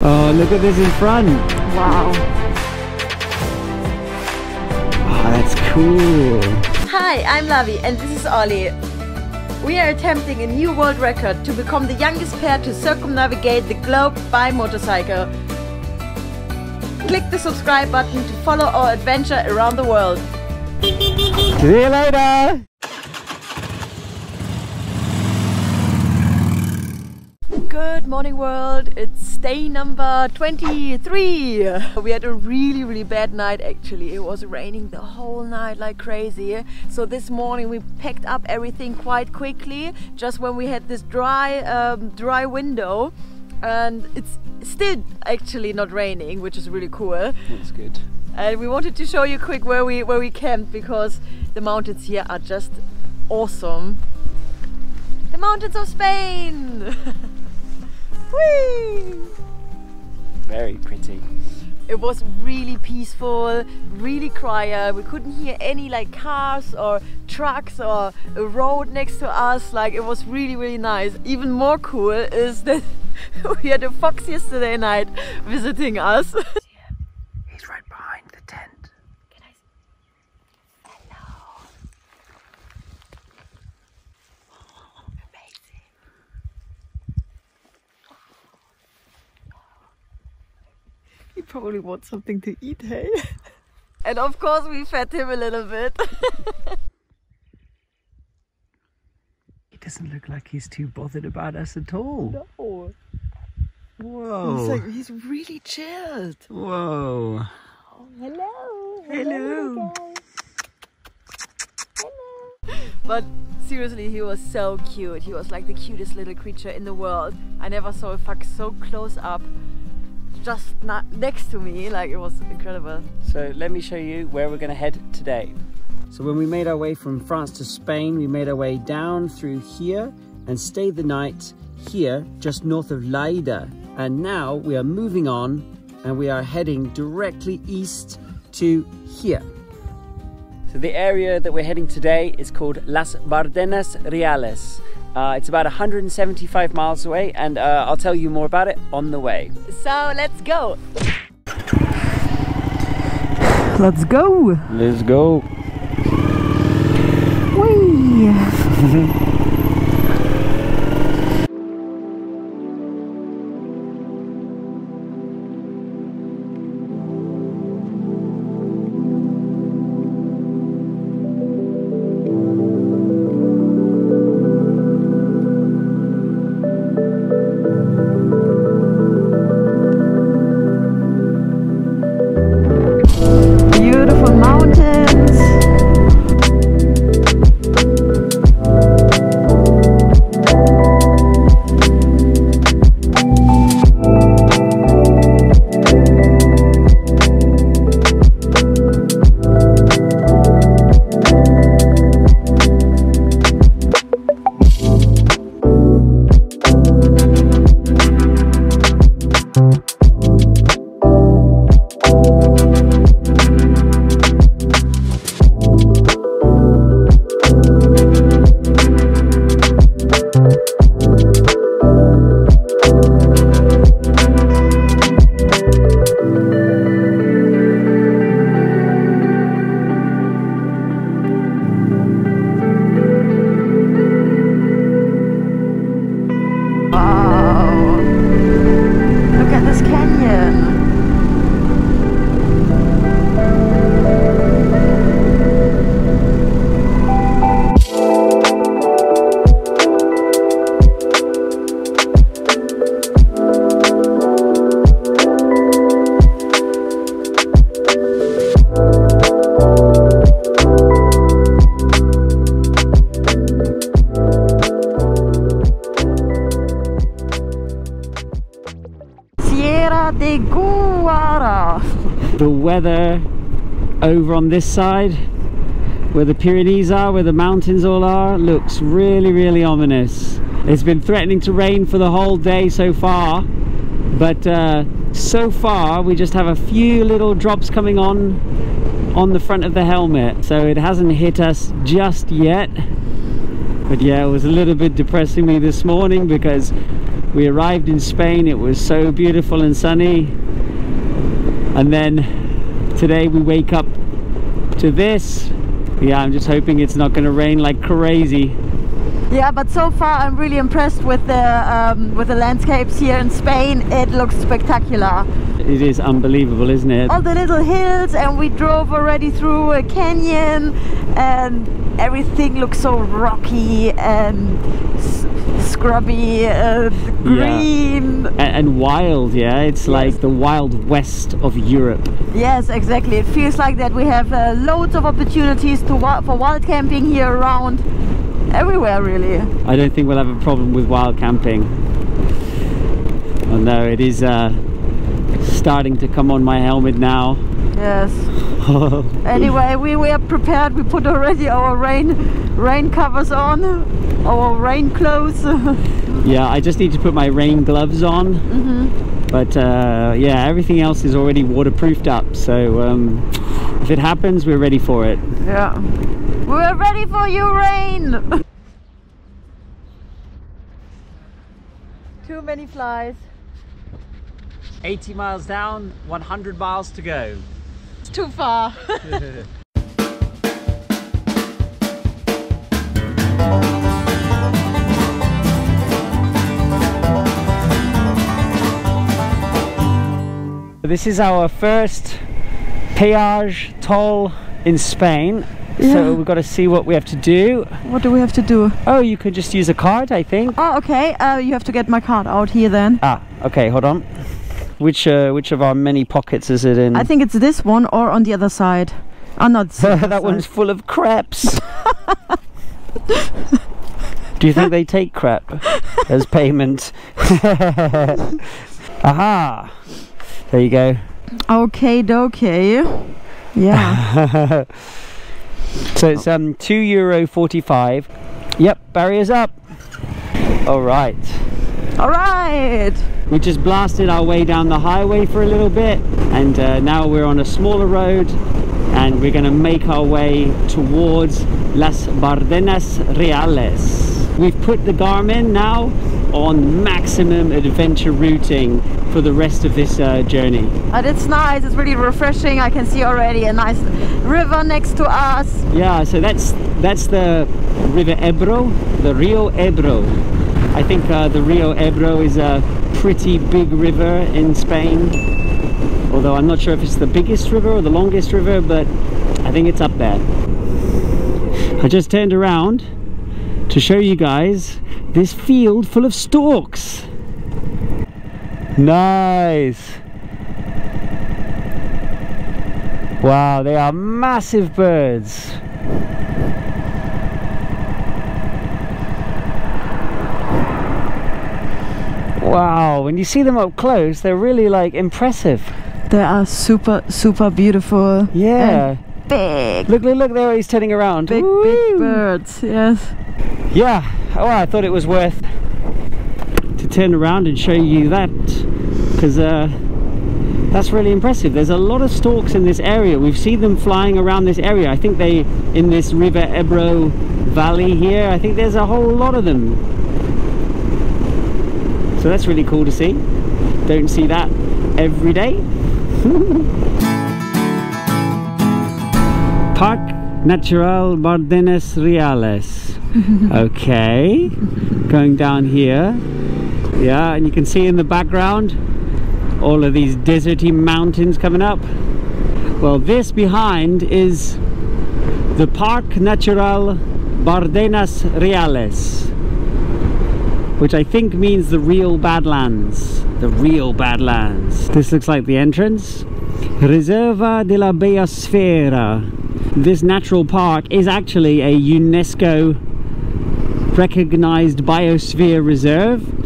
Oh, look at this in front. Wow. Oh, that's cool. Hi, I'm Lavi and this is Ollie. We are attempting a new world record to become the youngest pair to circumnavigate the globe by motorcycle. Click the subscribe button to follow our adventure around the world. See you later. Good morning world, it's day number 23. We had a really really bad night actually. It was raining the whole night like crazy. So this morning we packed up everything quite quickly just when we had this dry um, dry window and it's still actually not raining which is really cool. That's good. And we wanted to show you quick where we where we camped because the mountains here are just awesome. The mountains of Spain! Whee! Very pretty. It was really peaceful, really quiet. We couldn't hear any like cars or trucks or a road next to us. Like it was really, really nice. Even more cool is that we had a fox yesterday night visiting us. He's right behind the tent. He probably want something to eat, hey? and of course we fed him a little bit. He doesn't look like he's too bothered about us at all. no. Whoa. He's like he's really chilled. Whoa. Oh, hello. Hello. Hello. But seriously, he was so cute. He was like the cutest little creature in the world. I never saw a fox so close up, just next to me. Like it was incredible. So let me show you where we're going to head today. So when we made our way from France to Spain, we made our way down through here and stayed the night here, just north of Lleida. And now we are moving on and we are heading directly east to here. So the area that we're heading today is called Las Bardenas Reales. Uh, it's about 175 miles away and uh, I'll tell you more about it on the way. So let's go. Let's go. Let's go. Whee! over on this side where the Pyrenees are, where the mountains all are, looks really, really ominous. It's been threatening to rain for the whole day so far, but uh, so far we just have a few little drops coming on on the front of the helmet, so it hasn't hit us just yet. But yeah, it was a little bit depressing me this morning because We arrived in Spain, it was so beautiful and sunny. And then today we wake up to this. Yeah, I'm just hoping it's not going to rain like crazy. Yeah, but so far I'm really impressed with the um, with the landscapes here in Spain. It looks spectacular. It is unbelievable, isn't it? All the little hills, and we drove already through a canyon, and everything looks so rocky and scrubby, uh, green, yeah. and, and, wild. Yeah, it's yes. like the wild west of Europe. Yes, exactly. It feels like that we have uh, loads of opportunities to for wild camping here around everywhere really. I don't think we'll have a problem with wild camping. Although it is uh, starting to come on my helmet now. Yes. anyway, we, we are prepared. We put already our rain rain covers on, or rain clothes. yeah, I just need to put my rain gloves on. Mm -hmm. But uh, yeah, everything else is already waterproofed up. So um, if it happens, we're ready for it. Yeah. We're ready for you, rain! Too many flies. 80 miles down, 100 miles to go. It's too far. This is our first peage toll in Spain yeah. So we've got to see what we have to do. What do we have to do? Oh, you could just use a card, I think. Oh, okay. Uh, you have to get my card out here then. Ah, okay. Hold on. Which uh, which of our many pockets is it in? I think it's this one or on the other side. Oh, not that one's full of crepes. do you think they take crap as payment? Aha! There you go. Okay, okay. Yeah. So it's um two euro forty five. Yep, barriers up. All right. All right. We just blasted our way down the highway for a little bit, and uh, now we're on a smaller road, and we're going to make our way towards Las Bardenas Reales. We've put the Garmin now on maximum adventure routing for the rest of this uh, journey. And it's nice, it's really refreshing. I can see already a nice river next to us. Yeah, so that's that's the River Ebro, the Rio Ebro. I think uh, the Rio Ebro is a pretty big river in Spain. Although I'm not sure if it's the biggest river or the longest river, but I think it's up there. I just turned around to show you guys this field full of storks. Nice. Wow, they are massive birds. Wow, when you see them up close, they're really like impressive. They are super, super beautiful. Yeah. big. Look, look, look there, he's turning around. Big, Woo! big birds, yes. Yeah, oh, I thought it was worth to turn around and show you that because uh, that's really impressive. There's a lot of storks in this area. We've seen them flying around this area. I think they, in this River Ebro Valley here, I think there's a whole lot of them. So that's really cool to see. Don't see that every day. Park Natural Bardenas Reales. okay, going down here. Yeah, and you can see in the background all of these deserty mountains coming up. Well, this behind is the Park Natural Bardenas Reales, which I think means the real Badlands. The real Badlands. This looks like the entrance. Reserva de la Biosfera. This natural park is actually a UNESCO recognized biosphere reserve.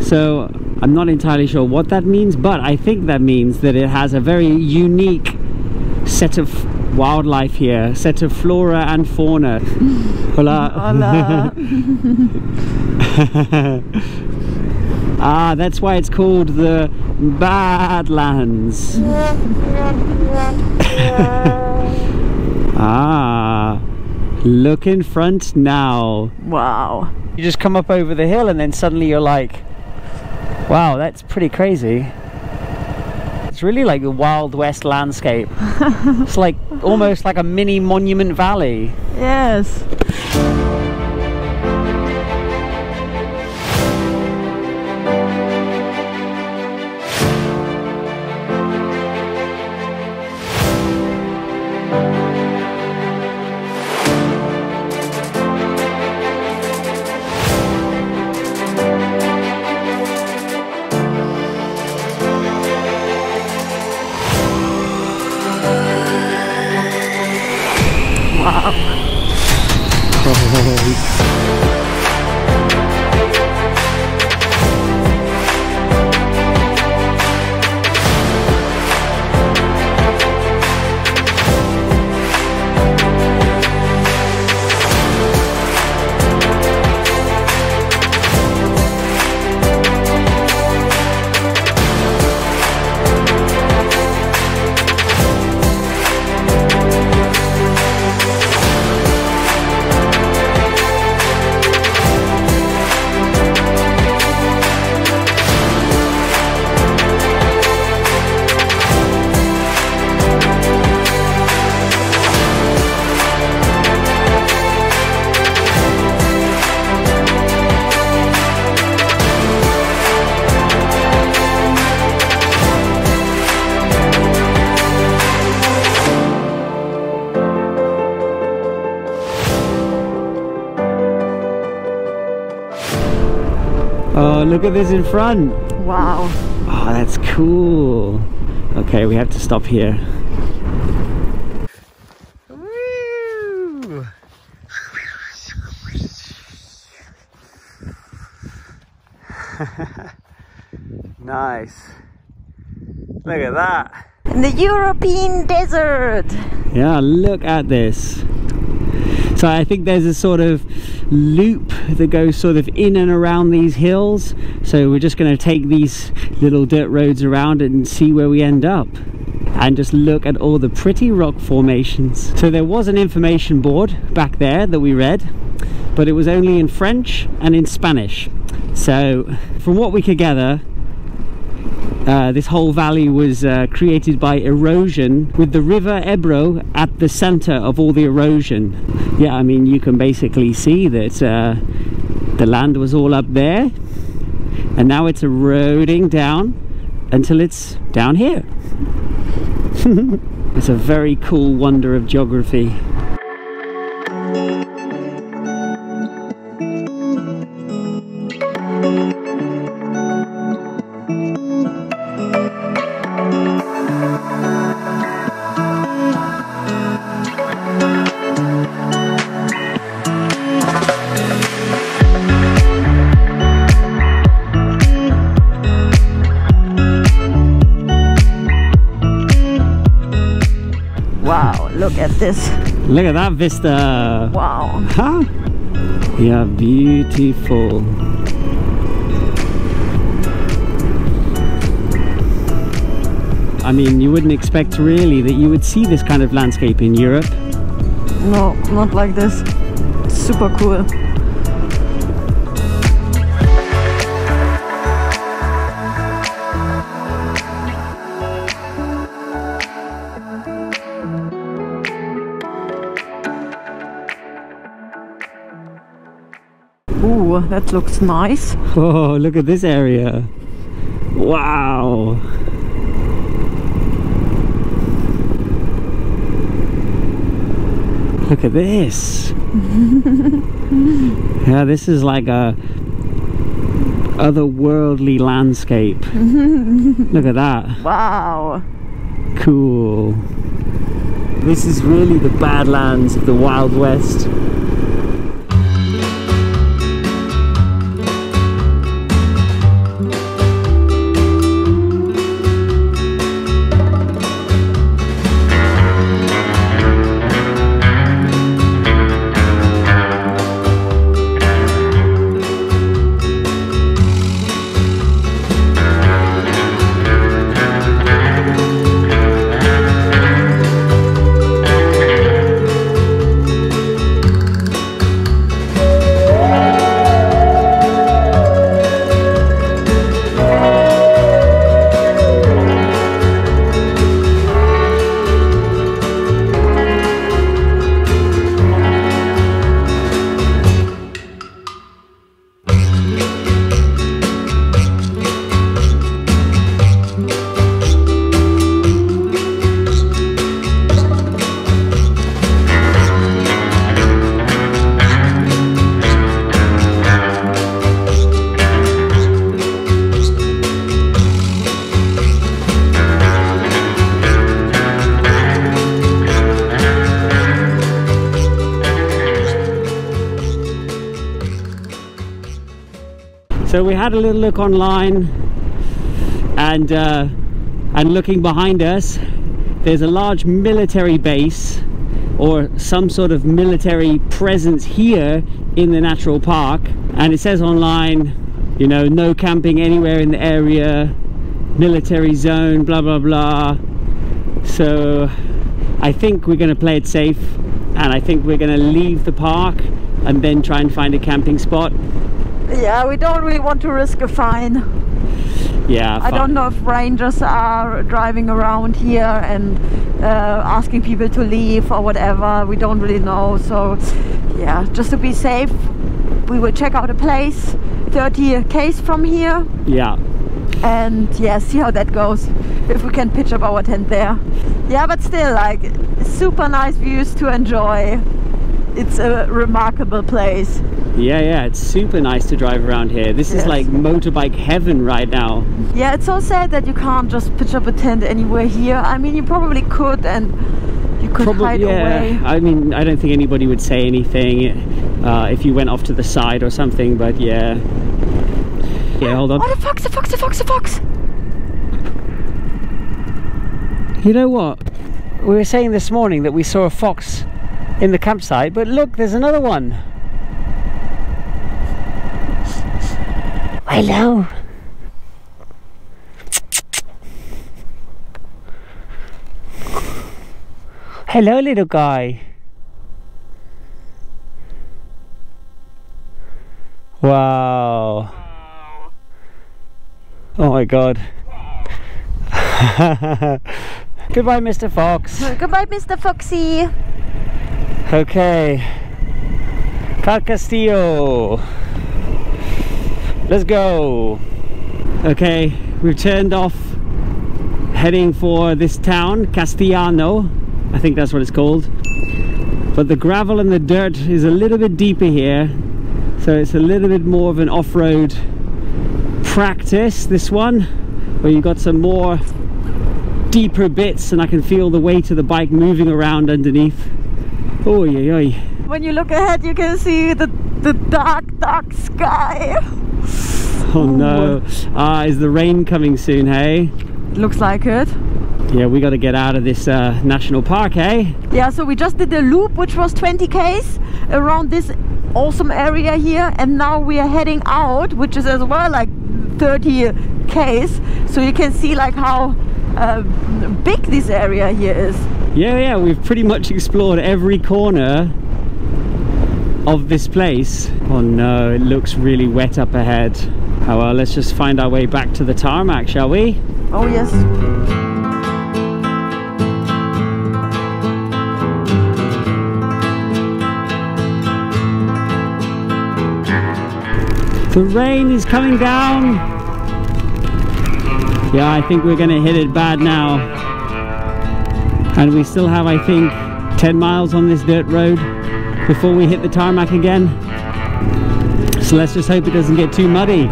So I'm not entirely sure what that means, but I think that means that it has a very unique set of wildlife here, set of flora and fauna. Hola. Hola. ah, that's why it's called the Badlands. ah, look in front now. Wow. You just come up over the hill and then suddenly you're like, Wow, that's pretty crazy. It's really like a Wild West landscape. it's like almost like a mini monument valley. Yes. Oh, look at this in front. Wow. Oh, that's cool. Okay, we have to stop here. Woo! nice. Look at that. In the European desert. Yeah, look at this. So I think there's a sort of loop that goes sort of in and around these hills. So we're just going to take these little dirt roads around and see where we end up. And just look at all the pretty rock formations. So there was an information board back there that we read, but it was only in French and in Spanish. So from what we could gather, uh, this whole valley was uh, created by erosion with the river Ebro at the center of all the erosion. Yeah, I mean, you can basically see that uh, the land was all up there and now it's eroding down until it's down here. it's a very cool wonder of geography. Look at that vista. Wow. Huh? Yeah, beautiful. I mean, you wouldn't expect really that you would see this kind of landscape in Europe. No, not like this. Super cool. That looks nice. Oh, look at this area. Wow. Look at this. yeah, this is like a otherworldly landscape. look at that. Wow. Cool. This is really the Badlands of the Wild West. So we had a little look online and uh, and looking behind us there's a large military base or some sort of military presence here in the natural park. And it says online you know no camping anywhere in the area military zone blah blah blah. So I think we're going to play it safe and I think we're going to leave the park and then try and find a camping spot Yeah, we don't really want to risk a fine. yeah I don't know if rangers are driving around here and uh, asking people to leave or whatever. We don't really know. So, yeah, just to be safe, we will check out a place 30 k's from here yeah and yeah, see how that goes. If we can pitch up our tent there. Yeah, but still, like, super nice views to enjoy. It's a remarkable place. Yeah, yeah, it's super nice to drive around here. This is like motorbike heaven right now. Yeah, it's so sad that you can't just pitch up a tent anywhere here. I mean, you probably could, and you could hide away. I mean, I don't think anybody would say anything uh, if you went off to the side or something, but yeah. Yeah, hold on. Oh, the fox, the fox, the fox, the fox! You know what? We were saying this morning that we saw a fox in the campsite, but look, there's another one. Hello. Hello, little guy. Wow. Oh my god. Goodbye, Mr. Fox. Goodbye, Mr. Foxy. Okay. Carcastillo. Let's go. Okay, we've turned off heading for this town, Castellano. I think that's what it's called. But the gravel and the dirt is a little bit deeper here. So it's a little bit more of an off-road practice, this one, where you've got some more deeper bits and I can feel the weight of the bike moving around underneath. Oh, yeah, yeah. When you look ahead, you can see the, the dark, dark sky. Oh no. Ah, is the rain coming soon, hey? Looks like it. Yeah, we got to get out of this uh, national park, hey? Yeah, so we just did the loop, which was 20 k's around this awesome area here, and now we are heading out, which is as well like 30 k's. So you can see like how uh, big this area here is. Yeah, yeah, we've pretty much explored every corner of this place. Oh no, it looks really wet up ahead. Oh well, let's just find our way back to the tarmac, shall we? Oh yes. The rain is coming down. Yeah, I think we're gonna hit it bad now. And we still have, I think, 10 miles on this dirt road before we hit the tarmac again. So let's just hope it doesn't get too muddy.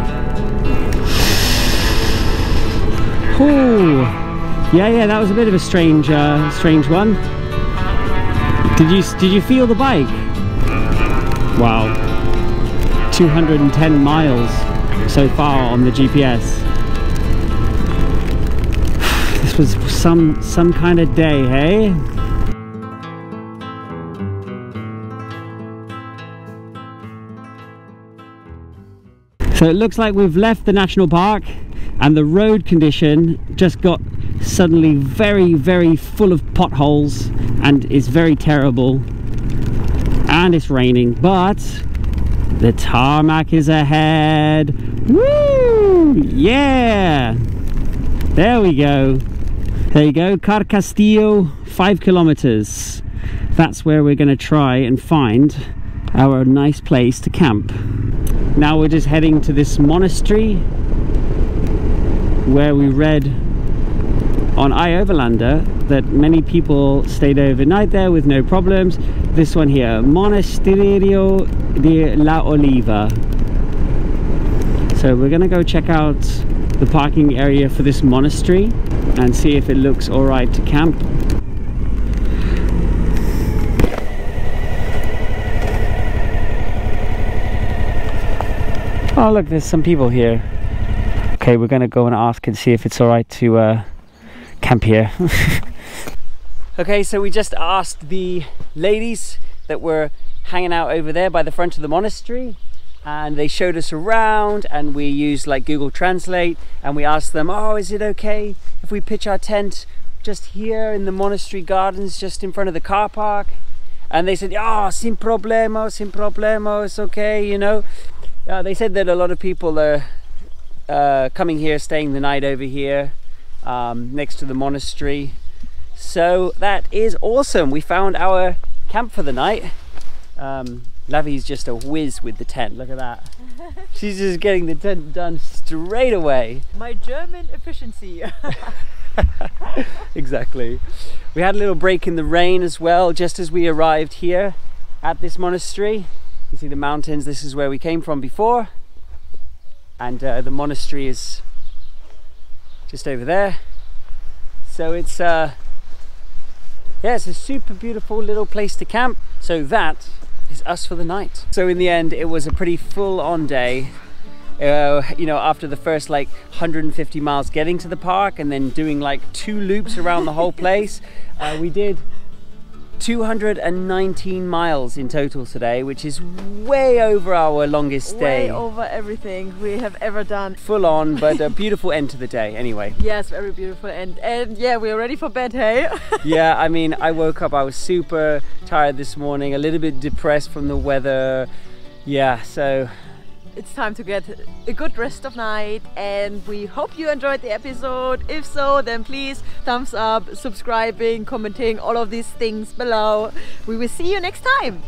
Ooh. Yeah, yeah, that was a bit of a strange, uh, strange one. Did you, did you feel the bike? Wow. 210 miles so far on the GPS. This was some some kind of day, hey? So it looks like we've left the national park and the road condition just got suddenly very very full of potholes and is very terrible and it's raining but the tarmac is ahead. Woo! Yeah! There we go. There you go, Carcastillo, five kilometers. That's where we're going to try and find our nice place to camp. Now we're just heading to this monastery where we read on iOverlander that many people stayed overnight there with no problems. This one here, Monasterio de la Oliva. So we're gonna go check out the parking area for this monastery and see if it looks all right to camp. Oh look, there's some people here. Okay, we're gonna go and ask and see if it's alright to uh, camp here. okay, so we just asked the ladies that were hanging out over there by the front of the monastery and they showed us around and we used like Google Translate and we asked them, oh, is it okay if we pitch our tent just here in the monastery gardens, just in front of the car park? And they said, oh, sin problema, sin problema, it's okay, you know. Uh, they said that a lot of people are uh, coming here, staying the night over here um, next to the monastery. So that is awesome. We found our camp for the night. Um, Lavi's just a whiz with the tent. Look at that. She's just getting the tent done straight away. My German efficiency. exactly. We had a little break in the rain as well, just as we arrived here at this monastery. You see the mountains, this is where we came from before. And uh, the monastery is just over there. So it's, uh, yeah, it's a super beautiful little place to camp. So that is us for the night. So in the end, it was a pretty full on day. Uh, you know, after the first like 150 miles getting to the park and then doing like two loops around the whole place, uh, we did 219 miles in total today, which is way over our longest day. Way over everything we have ever done. Full on, but a beautiful end to the day anyway. Yes, very beautiful end. And yeah, we're ready for bed, hey? yeah, I mean, I woke up, I was super tired this morning, a little bit depressed from the weather. Yeah, so it's time to get a good rest of night and we hope you enjoyed the episode. If so, then please thumbs up, subscribing, commenting, all of these things below. We will see you next time.